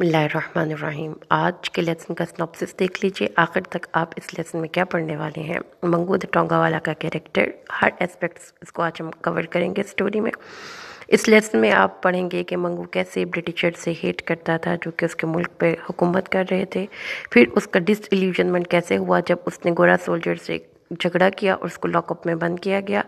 रहीम आज के लेसन का स्नॉप्सिस देख लीजिए। आखिर तक आप इस लेसन में क्या पढ़ने वाले हैं? मंगू द टोंगावाला का कैरेक्टर हर एस्पेक्ट्स इसको आज हम कवर करेंगे स्टोरी में। इस लेसन में आप पढ़ेंगे कि मंगू कैसे ब्रिटिशर से हेट करता था, जो कि उसके मुल्क पे हुकूमत कर रहे थे। फिर उसका डिसल्यूजनमेंट कैसे हुआ जब उसने गोरा सोल्जर से झगड़ा किया और उसको लॉकअप में बंद किया गया।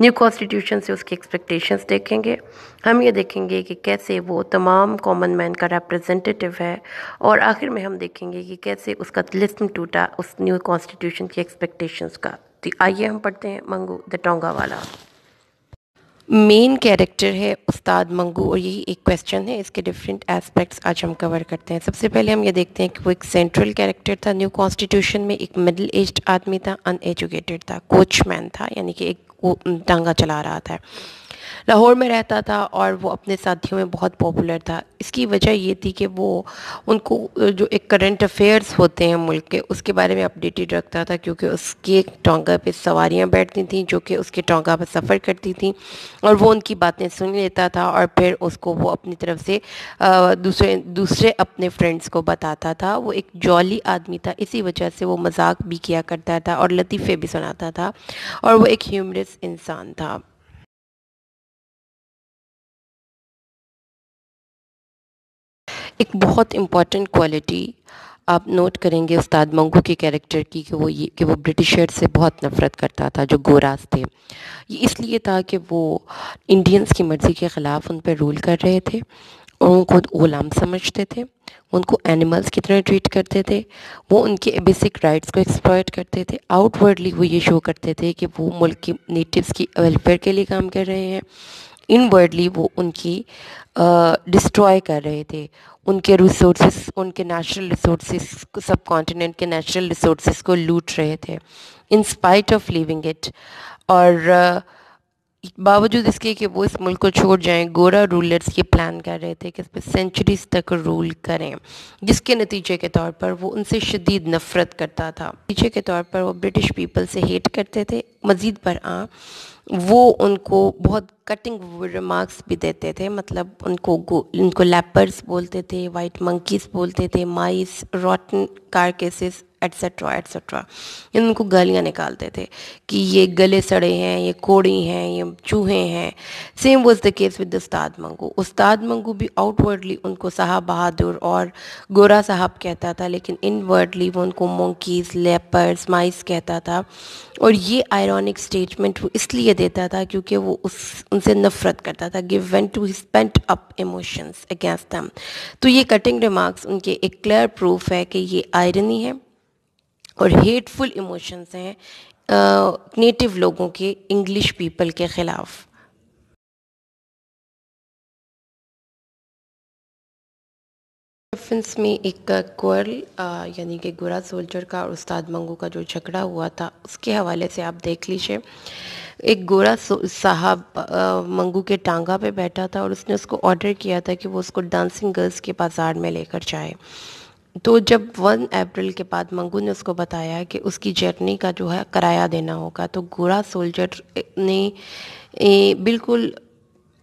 न्यू कॉन्स्टिट्यूशन से उसकी एक्सपेक्टेशंस देखेंगे। हम ये देखेंगे कि कैसे वो तमाम कॉमन मैन का रिप्रेजेंटेटिव है और आखिर में हम देखेंगे कि कैसे उसका लिस्म टूटा उस न्यू कॉन्स्टिट्यूशन की एक्सपेक्टेशंस का। तो आइए हम पढ़ते हैं मंगू द टोंगा वाला। मेन कैरेक्टर है उस्ताद मंगू और यही एक क्वेश्चन है, इसके डिफरेंट एस्पेक्ट्स आज हम कवर करते हैं। सबसे पहले हम ये देखते हैं कि वो एक सेंट्रल कैरेक्टर था न्यू कॉन्स्टिट्यूशन में एक मिडिल एज्ड आदमी था अनएजुकेटेड था कोचमैन था, यानी कि एक टांगा चला रहा था। लाहौर में रहता था और वो अपने साथियों में बहुत पॉपुलर था। इसकी वजह ये थी कि वो, उनको, जो एक करंट अफेयर्स होते हैं मुल्क के, उसके बारे में अपडेटेड रखता था क्योंकि उसके टोंगा पे सवारियाँ बैठती थी, जो कि उसके टोंगा पर सफ़र करती थी और वो उनकी बातें सुन लेता था और फिर उसको वो अपनी तरफ़ से दूसरे दूसरे अपने फ्रेंड्स को बताता था। वो एक जॉली आदमी था, इसी वजह से वो मज़ाक भी किया करता था और लतीफ़े भी सुनाता था और वो एक ह्यूमरस इंसान था। एक बहुत इंपॉर्टेंट क्वालिटी आप नोट करेंगे उस्ताद मंगू के कैरेक्टर की कि वो ये, कि वो ब्रिटिशर्स से बहुत नफ़रत करता था, जो गोरास थे। ये इसलिए था कि वो इंडियंस की मर्ज़ी के ख़िलाफ़ उन पर रूल कर रहे थे, और उनको गुलाम समझते थे, उनको एनिमल्स की तरह ट्रीट करते थे, वो उनके बेसिक राइट्स को एक्सप्लॉयट करते थे। आउटवर्डली वो ये शो करते थे कि वो मुल्क की नेटिव्स की वेलफेयर के लिए काम कर रहे हैं इनवर्डली वो उनकी डिस्ट्रॉय कर रहे थे। उनके रिसोर्सेस उनके नेचुरल रिसोर्सेस सब कॉन्टिनेंट के नेचुरल रिसोर्सेस को लूट रहे थे। In spite of living it और बावजूद इसके कि वो इस मुल्क को छोड़ जाएँ, गोरा रूलर्स ये प्लान कर रहे थे कि इस पर सेंचुरीज तक रूल करें। जिसके नतीजे के तौर पर वो उनसे शदीद नफ़रत करता था। नतीजे के तौर पर वो ब्रिटिश पीपल से हेट करते थे। मज़ीद पर आ, वो उनको बहुत कटिंग रिमार्क्स भी देते थे मतलब उनको उनको लैपर्स बोलते थे वाइट मंकीज बोलते थे माइस रॉटन कारकेसेस एट्सट्रा एट्सट्रा उनको गालियाँ निकालते थे कि ये गले सड़े हैं, ये कोड़ी हैं, ये चूहे हैं। Same was the case with उस्ताद मंगू उस्ताद मंगू भी आउटवर्डली उनको साहब बहादुर और गोरा साहब कहता था, लेकिन इनवर्डली वो उनको मोंकीज लेपर्स माइस कहता था। और ये आयरॉनिक स्टेटमेंट वो इसलिए देता था क्योंकि वो उस, उनसे नफ़रत करता था give vent to spent up emotions against them तो ये कटिंग रिमार्क्स उनके एक क्लियर प्रूफ है कि ये आयरनी है और हेटफुल इमोशंस हैं नेटिव लोगों के इंग्लिश पीपल के ख़िलाफ़। रेफरेंस में एक क्वर्ल यानी कि गोरा सोल्जर का और उस्ताद मंगू का जो झगड़ा हुआ था, उसके हवाले से आप देख लीजिए। एक गोरा साहब मंगू के टांगा पे बैठा था और उसने उसको ऑर्डर किया था कि वो उसको डांसिंग गर्ल्स के बाज़ार में लेकर जाए। तो जब वन अप्रैल के बाद मंगू ने उसको बताया कि उसकी जर्नी का जो है, किराया देना होगा तो गोरा सोल्जर ने बिल्कुल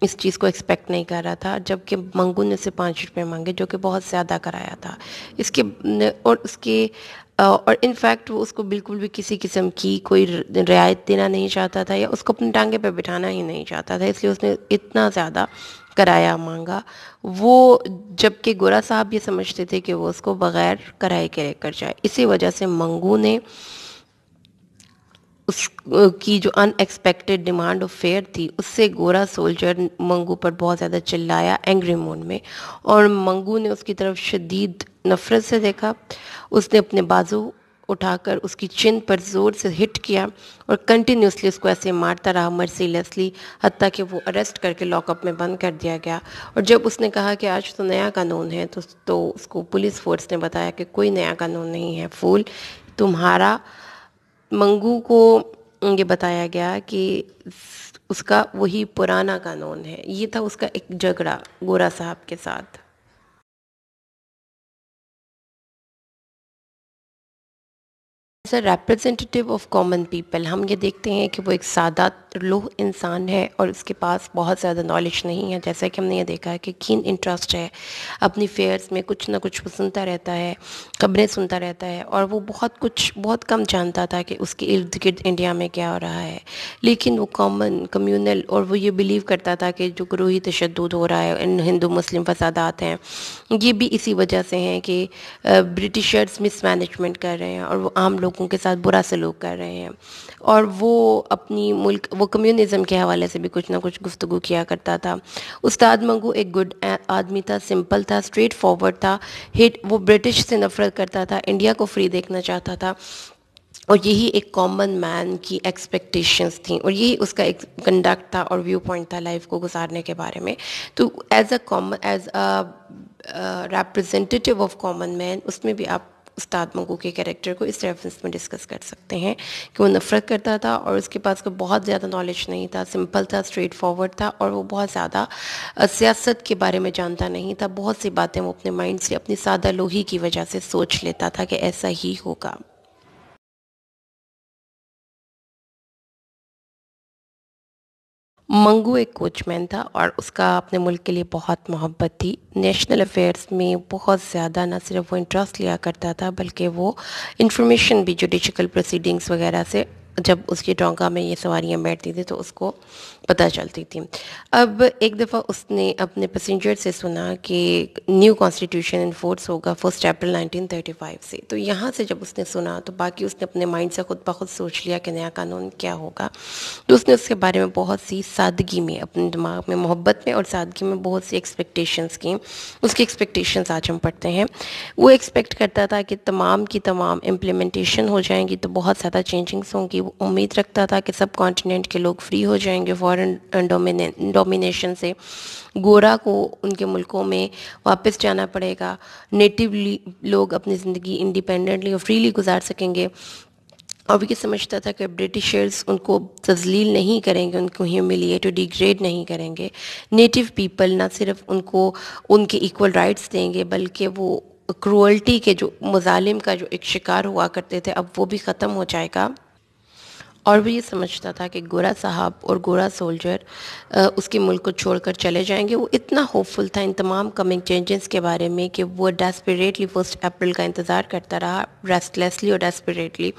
इस चीज़ को एक्सपेक्ट नहीं कर रहा था, जबकि मंगू ने उसे पाँच रुपये मांगे, जो कि बहुत ज़्यादा कराया था। इसके और उसके और इनफैक्ट वो उसको बिल्कुल भी किसी किस्म की कोई रियायत देना नहीं चाहता था, या उसको अपने टांगे पे बिठाना ही नहीं चाहता था, इसलिए उसने इतना ज़्यादा कराया, मांगा। वो, जबकि गोरा साहब ये समझते थे कि वो उसको बग़ैर कराए के लेकर जाए। इसी वजह से मंगू ने उस की जो अनएक्सपेक्टेड डिमांड ऑफ़ फेयर थी, उससे गोरा सोल्जर मंगू पर बहुत ज़्यादा चिल्लाया एंग्री मोड में। और मंगू ने उसकी तरफ़ शदीद नफ़रत से देखा। उसने अपने बाजू उठाकर उसकी चिन पर ज़ोर से हिट किया और कंटिन्यूसली उसको ऐसे मारता रहा मर्सीलेसली हती कि वो अरेस्ट करके लॉकअप में बंद कर दिया गया। और जब उसने कहा कि आज तो नया कानून है तो तो उसको पुलिस फोर्स ने बताया कि कोई नया कानून नहीं है फूल तुम्हारा मंगू को ये बताया गया कि उसका वही पुराना कानून है। ये था उसका एक झगड़ा गोरा साहब के साथ। As a representative of common people हम ये देखते हैं कि वो एक सादा लोह इंसान है और उसके पास बहुत ज़्यादा नॉलेज नहीं है। जैसा कि हमने ये देखा है कि कीन इंटरेस्ट है, अपनी फेयर्स में कुछ ना कुछ सुनता रहता है, खबरें सुनता रहता है और वो बहुत कुछ, बहुत कम जानता था कि उसके इर्द गिर्द इंडिया में क्या हो रहा है। लेकिन वो कॉमन कम्यूनल और वो ये बिलीव करता था कि जो ग्रोही तशद हो रहा है हिंदू, मुस्लिम फसादात हैं, ये भी इसी वजह से हैं कि ब्रिटिशर्स मिसमैनेजमेंट कर रहे हैं और वो आम लोगों के साथ बुरा सलूक कर रहे हैं। और वो अपनी मुल्क, वो कम्युनिज़म के हवाले से भी कुछ ना कुछ गुफ्तु किया करता था। उस्ताद मंगू एक गुड आदमी था सिंपल था स्ट्रेट फॉरवर्ड था हिट वो ब्रिटिश से नफ़रत करता था इंडिया को फ्री देखना चाहता था। और यही एक कॉमन मैन की एक्सपेक्टेशंस थी। और यही उसका एक कंडक्ट था और व्यू पॉइंट था लाइफ को गुजारने के बारे में। तो as a common as a representative of common man उसमें भी आप उस्ताद मंगू के कैरेक्टर को इस रेफरेंस में डिस्कस कर सकते हैं कि वो नफ़रत करता था और उसके पास कोई बहुत ज़्यादा नॉलेज नहीं था सिंपल था स्ट्रेट फॉरवर्ड था और वो बहुत ज़्यादा सियासत के बारे में जानता नहीं था। बहुत सी बातें वो अपने माइंड से, अपनी सादा लोही की वजह से सोच लेता था कि ऐसा ही होगा। मंगू एक कोचमैन था और उसका अपने मुल्क के लिए बहुत मोहब्बत थी। नेशनल अफेयर्स में बहुत ज़्यादा ना सिर्फ़ वो इंटरेस्ट लिया करता था, बल्कि वो इंफॉर्मेशन भी जुडिशल प्रोसीडिंग्स वगैरह से जब उसकी टोंका में ये सवारियाँ बैठती थी तो उसको पता चलती थी। अब एक दफ़ा उसने अपने पैसेंजर से सुना कि न्यू कॉन्स्टिट्यूशन इन फोर्स होगा फ़र्स्ट अप्रैल 1935 से। तो यहाँ से जब उसने सुना तो बाकी उसने अपने माइंड से खुद ब खुद सोच लिया कि नया कानून क्या होगा। तो उसने उसके बारे में बहुत सी सादगी में, अपने दिमाग में, मोहब्बत में और सादगी में बहुत सी एक्सपेक्टेशंस की। उसकी एक्सपेक्टेशंस आज हम पढ़ते हैं। वो एक्सपेक्ट करता था कि तमाम की तमाम इम्प्लीमेंटेशन हो जाएँगी तो बहुत ज़्यादा चेंजिंग्स होंगी। उम्मीद रखता था कि सब कॉन्टिनेंट के लोग फ्री हो जाएँगे फॉरेन डोमिनेशन से। गोरा को उनके मुल्कों में वापस जाना पड़ेगा। नेटिव लोग अपनी ज़िंदगी इंडिपेंडेंटली और फ्रीली गुजार सकेंगे। और ये समझता था कि ब्रिटिशर्स उनको तजलील नहीं करेंगे, उनको ह्यूमिलिएट और डिग्रेड नहीं करेंगे। नेटिव पीपल ना सिर्फ़ उनको, उनके इक्वल राइट्स देंगे, बल्कि वो क्रूअल्टी के जो, मुजालिम का जो एक शिकार हुआ करते थे, अब वो भी ख़त्म हो जाएगा। और वो ये समझता था कि गोरा साहब और गोरा सोल्जर उसके मुल्क को छोड़कर चले जाएँगे। वो इतना होपफुल था इन तमाम कमिंग चेंजेस के बारे में कि वो डेस्परेटली फ़र्स्ट अप्रैल का इंतज़ार करता रहा रेस्टलेसली और डेस्परेटली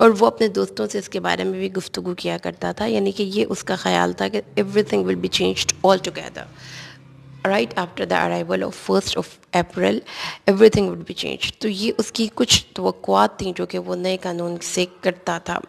और वो अपने दोस्तों से इसके बारे में भी गुफ्तु किया करता था, यानी कि ये उसका ख्याल था कि everything will be change all together right after the arrival of first of April everything would be change तो ये उसकी कुछ तो थी जो कि वो नए कानून से करता था।